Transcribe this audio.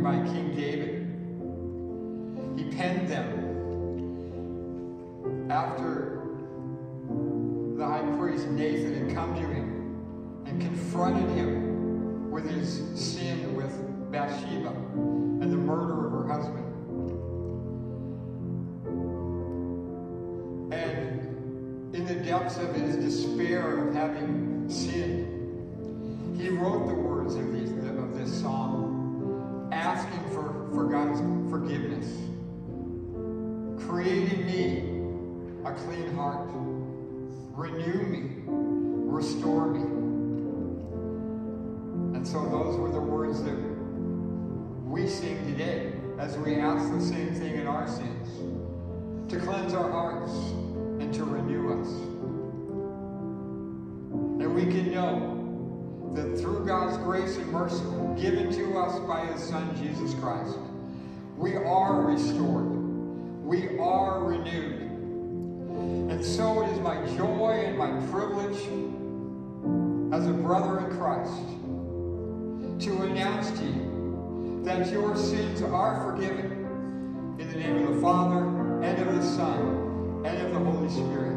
written by King David. He penned them after the high priest Nathan had come to him and confronted him with his sin with Bathsheba and the murder of her husband. And in the depths of his despair of having sinned, he wrote the words of, these, of this song, forgiveness. Create in me a clean heart. Renew me. Restore me. And so those were the words that we sing today as we ask the same thing in our sins. To cleanse our hearts and to renew us. And we can know that through God's grace and mercy given to us by His Son Jesus Christ, we are restored. We are renewed. And so it is my joy and my privilege as a brother in Christ to announce to you that your sins are forgiven in the name of the Father and of the Son and of the Holy Spirit.